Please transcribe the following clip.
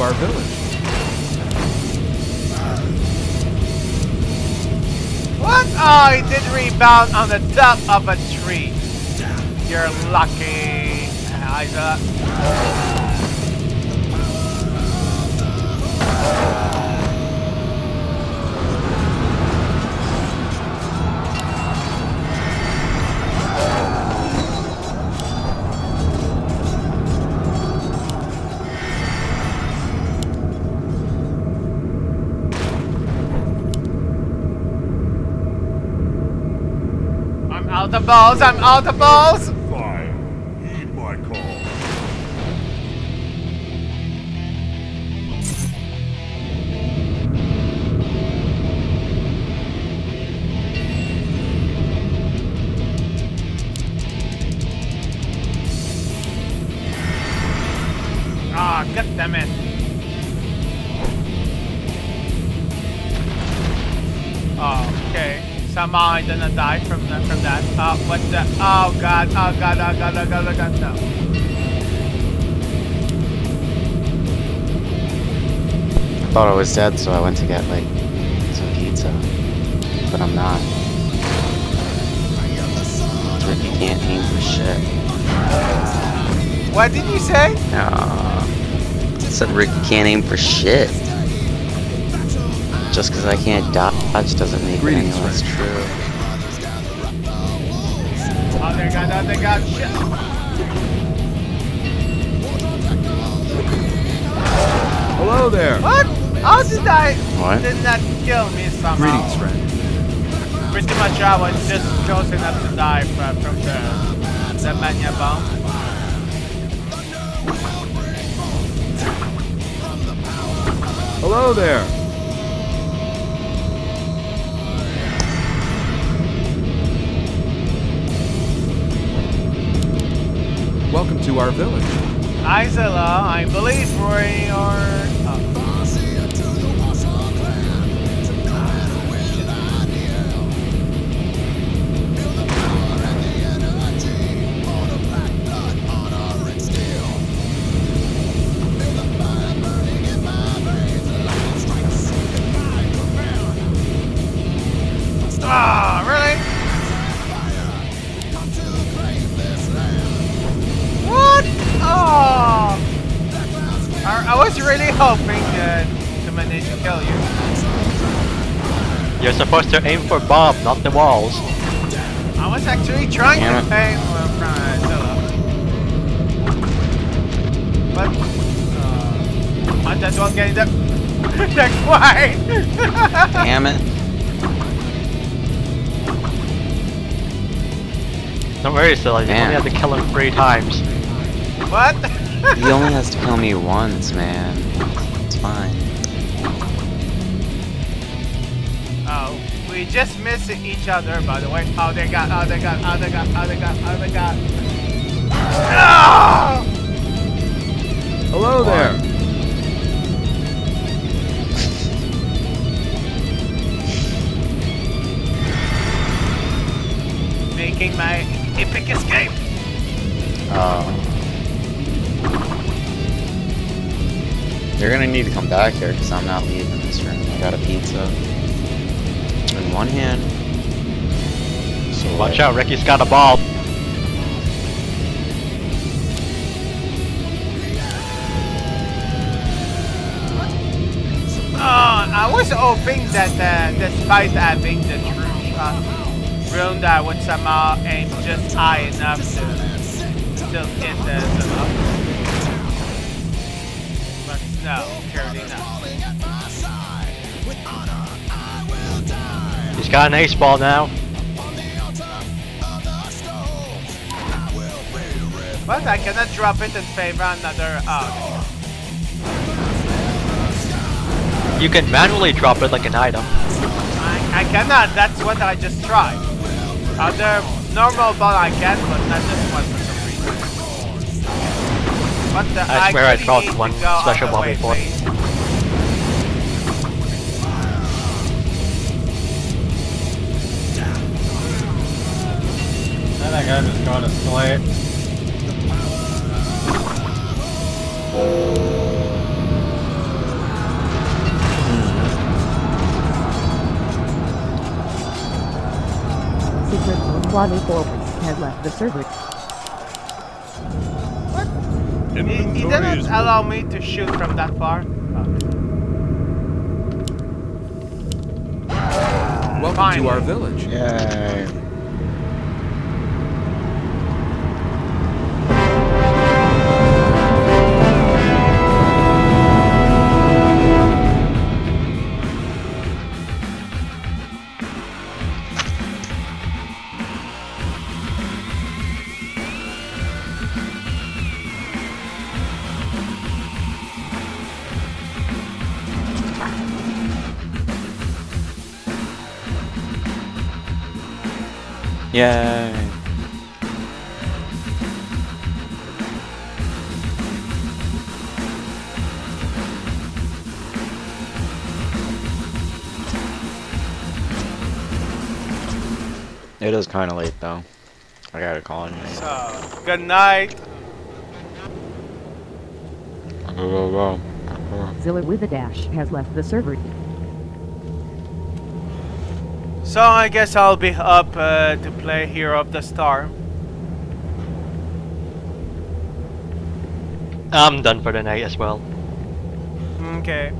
our village. What? Oh, he did rebound on the top of a tree. You're lucky, Isa. Out of balls, I'm out of balls! Somehow I didn't die from that, from that. Oh, what the? Oh god, oh god, oh god, oh god, oh god, no. I thought I was dead, so I went to get like some pizza, but I'm not. Ricky can't aim for shit. What did you say? Aw. said Ricky can't aim for shit. Just because I can't dodge doesn't make it any Greetings, less true. Oh, they got, oh, they got shit. Hello there. What? How did I? What? Did not kill me somehow? Greetings, friend. Pretty much I was just chosen not to die from, from the, the mania bomb. Hello there. Our village. Isla, I believe we are. Really hoping uh, to manage to kill you. You're supposed to aim for Bob, not the walls. I was actually trying Damn to it. pay for Priscilla. But, uh, might as well get the, the quiet. Damn it. Don't worry, Scylla, you only have to kill him three times. what? He only has to kill me once, man. It's fine. oh, we just missed each other, by the way. Oh, they got, oh, they got, oh, they got, oh, they got, oh, they got. Ah! Hello there. Making my epic escape. Oh. You're gonna need to come back here because I'm not leaving this room. I got a pizza in one hand. So uh, Watch like- out, Ricky's got a ball. Oh, I was hoping that uh, despite having the true shot, room that would somehow aim just high enough to still hit the, the no. He's got an ace ball now. But I cannot drop it in favor another. Oh, You can manually drop it like an item. I, I cannot. That's what I just tried. Other normal ball I can, but not this one for some reason. I swear I dropped one special one before. And that guy just got a slate. Secret 184 has left the server. He, he didn't allow me to shoot from that far. Welcome Fine. to our village. Yay. Yay. It is kind of late though. I gotta call anyway. So, good night. Go go go. Zilla with a dash has left the server. So I guess I'll be up uh, to play Hero of the Storm. I'm done for the night as well. Okay.